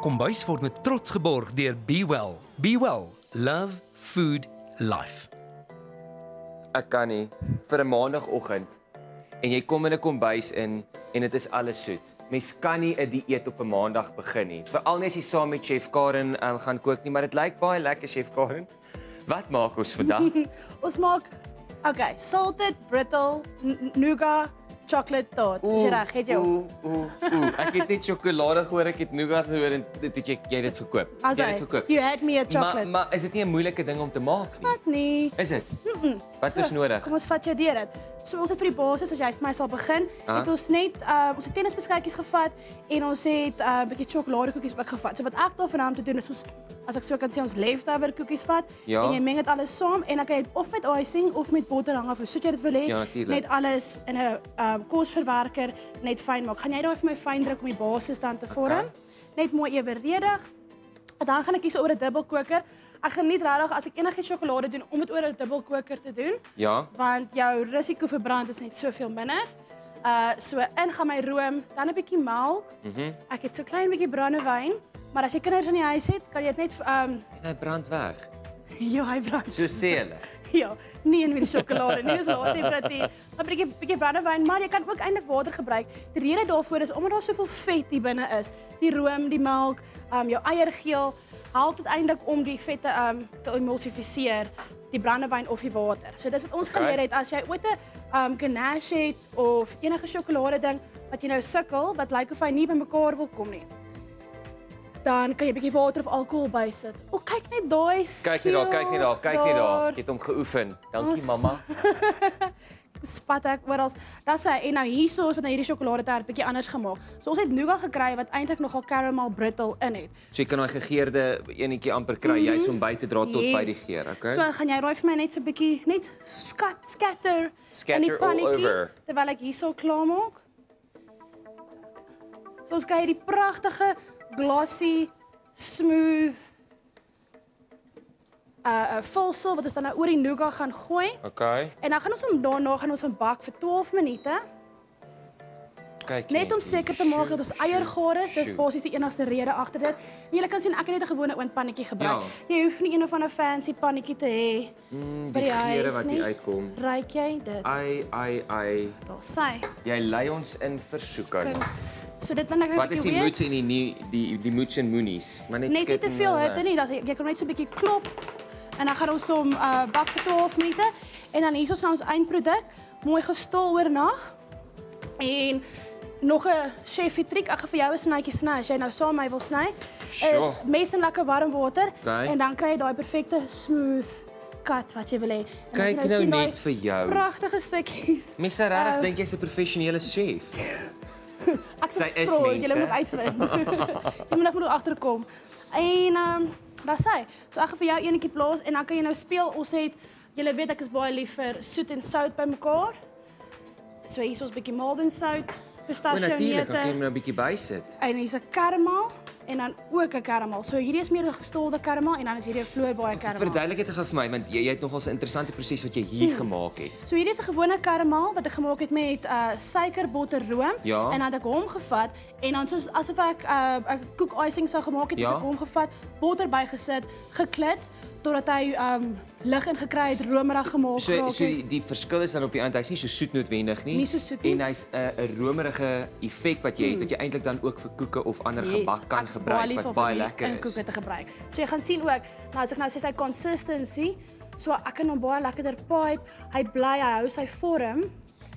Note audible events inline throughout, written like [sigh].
Kombuis word met trots geborg deur Be Well. Be Well, love food life. Ek kan nie vir 'n maandagooggend en jy kom in 'n kombuis in en dit is alles soet. Mens kan nie 'n dieet op 'n maandag begin nie. Veral nie as jy saam met chef Karen um, gaan kook nie, maar dit lyk baie lekker chef Karen. Wat maak ons vandag? [laughs] Ons maak okay, salted brittle nougat chocolate tart. Is jy reg? Het jy? hom? Ooh, ooh, ooh. Ek het net sjokolade gehoor, ek het nougat gehoor en dit jy jy dit verkoop. As Jy dit verkoop. you had me a Maar chocolate. maar is dit nie 'n moeilike ding om te maak nie? Wat nee. Is dit? Wat is nodig? Kom ons vat jou deur dit. So ons het vir die basis as jy vir my sal begin, Ah. het ons net uh ons het tennisbeskuitjies gevat en ons het 'n uh, bietjie sjokoladekoekies ook gevat. So wat ek daar vanaand te doen is ons as ek so kan sê ons leftover koekies vat Ja. en jy meng dit alles saam en dan kan jy dit of met icing of met botter hang af hoe soet jy dit wil hê. Ja, natuurlijk. net alles in 'n uh kosverwerker net fyn maak. Gaan jy daai vir my fyn druk om die basis dan te vorm? Okay. Net mooi eweredig. En dan gaan ek kies oor 'n dubbelkoker. Ek geniet regtig as ek enigiets sjokolade doen om dit oor 'n dubbelkoker te doen Ja. want jou risiko vir brand is net soveel minder. Uh so in gaan my room, dan 'n bietjie melk. Mhm. Ek het so klein bietjie brandewyn, maar as jy kinders in die huis het, kan jy dit net um En hy brand weg. [laughs] ja, hy brand. So sê hulle. Ja, nie in met sjokolade nie, dis dat jy 'n bietjie bietjie brandewyn, maar jy kan ook eintlik water gebruik. Die rede daarvoor is omdat daar soveel vet hier binne is. Die room, die melk, um jou eiergeel help dit eintlik om die vette um te emulsifiseer, die brandewyn of die water. So dis wat ons Okay. geleer het as jy ooit 'n um ganache het of enige sjokolade ding wat jy nou sukkel, wat lyk of hy nie bymekaar wil kom nie. Dan kan jy 'n bietjie water of alkohol bysit. O, kyk net daai Kyk net daar, kyk net daar, kyk net daar. Jy het hom geoefen. Dankie Ons- mamma. [laughs] spat ek oral. Dis hy en nou hierso is wat nou hierdie sjokoladetaart bietjie anders gemaak. So ons het nougat gekry wat eintlik nogal caramel brittle in het. So jy kan daai gegeurde enetjie amper kry, jy's om by te dra tot by die Yes. geur, okay? So gaan jy raai vir my net so bietjie net skat scatter in die Scatter pannetjie terwyl ek hierso klaar maak. So ons kry hierdie pragtige glossy smooth uh uh vulsel wat ons dan nou oor die nougat gaan gooi. Okay. En dan gaan ons hom daarna gaan ons hom bak vir 12 minute. Kyk Net om seker te maak dat ons eier gaar is, dis basies die enigste rede agter dit. En Julle kan sien ek het net 'n gewone oondpannetjie gebruik. Ja. Jy hoef nie een of ander fancy pannetjie te hê. Mm, die geure wat nie. hier uitkom. Ryk jy dit? Ai ai ai. Daar sy. Jy lei ons in versoeking. So dit dan ek net Wat is die weet. moets en die nie die die moets en moenies? Maar net Net nie te veel uh, hitte nie, dat jy kan net so 'n bietjie klop. En dan gaan ons hom uh bak vir 12 minute en dan hier is nou ons eindproduk, mooi gestol oornag. En nog 'n chefie triek, ek gaan vir jou 'n snytjie sny as jy nou saam met my wil sny. Is mes in lekker warm water Okay. en dan kry jy daai perfekte smooth cut wat jy wil hê. Kyk nou daai net vir jou. Pragtige stukkies. Mense regtig Uh, dink jy's 'n professionele chef. [laughs] Ek Sy sê is vrou, mens, jy hè? moet uitvind. jy moet nog moet agterkom. En ehm um, dis hy. So ek gaan vir jou eenetjie plaas en dan kan jy nou speel. Ons het julle weet ek is baie lief vir soet en sout bymekaar. So hier is ons bietjie malt en sout, O, pistachio natuurlik, kan jy hom neute. nou 'n bietjie bysit. En hier's 'n karamel en dan ook 'n karamel. So hierdie is meer 'n gestolde karamel en dan is hierdie 'n vloerbare karamel. Verduidelik dit gou vir my want jy, jy het nogal 'n interessante proses wat jy hier gemaak het. So hierdie is 'n gewone karamel wat ek gemaak het met uh suikerbotter room Ja. en dan het ek hom gevat en dan soos asof ek uh 'n koek icing sou gemaak het, Ja. het ek hom gevat, botter bygesit, geklits totdat hy um lig ingekry het, romerig gemaak So geraak so die, die verskil is dan op die einde hy's nie so soet noodwendig nie. Nie so soet nie. En hy's 'n uh, 'n romerige effek wat jy het wat jy eintlik dan ook vir koeke of ander gebak kan baie gebruik lief wat baie lekker in is. koeke te gebruik. So jy gaan sien ook, nou as ek nou sê sy consistency, so ek kan hom baie lekkerder pipe. Hy bly, hy hou sy vorm.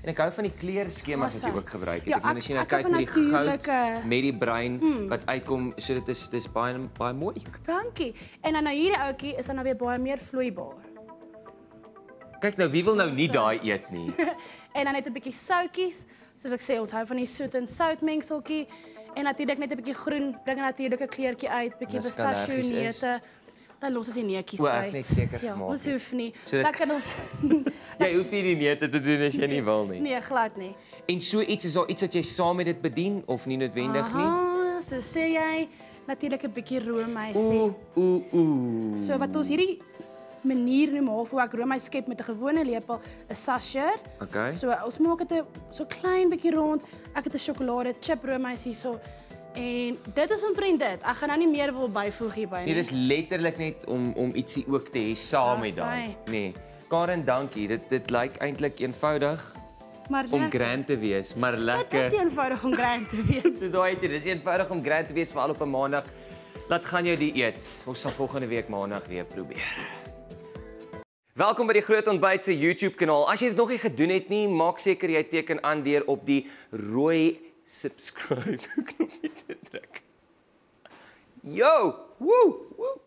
En ek hou van die kleurskemas wat jy ook gebruik het. Ja, ek meen as jy nou kyk met die goud met die bruin wat uitkom, so dit is dis baie baie mooi. Dankie. En dan nou hierdie ouetjie is dan nou weer baie meer vloeibaar. Kyk nou, wie wil nou nie daai eet nie? [laughs] En dan net 'n bietjie soutjies. Soos ek sê, ons hou van die soet en sout mengseltjie en natuurlik net 'n bietjie groen, bring 'n natuurlike kleurtjie uit, bietjie pistachio allergies is? Dan los ons die neutjies O, uit. ek net seker Ja, gemaak ons hoef nie. So Dan kan ons [laughs] jy hoef nie die neute te doen as jy nie wil nie. Nee, glad nie. En so iets is daar iets wat jy saam met dit bedien of nie noodwendig nie? Aha, so sê jy natuurlik 'n bietjie roomys. Ooh, ooh, ooh. So wat ons hierdie manier noem half hoe ek roomys skep met 'n gewone lepel, 'n sachet. Okay. So ons maak dit 'n so klein bietjie rond. Ek het 'n sjokolade chip roomys hierso En dit is omtrent dit. Ek gaan nou nie meer wil byvoeg hierby nie. Nee, dis letterlik net om om ietsie ook te hê saam met daai. sy. Nee. Karen, dankie. Dit dit lyk eintlik eenvoudig maar om lekker. grand te wees, maar Dit is lekker. eenvoudig om grand te wees. [laughs] So daai dit is eenvoudig om grand te wees veral op 'n maandag. Laat gaan jou dieet. Ons sal volgende week maandag weer probeer. Welkom by die Groot Ontbyt se YouTube kanaal. As jy dit nog nie gedoen het nie, maak seker jy teken aan deur op die rooi subscribe. [laughs] Yo! Woo! Woo!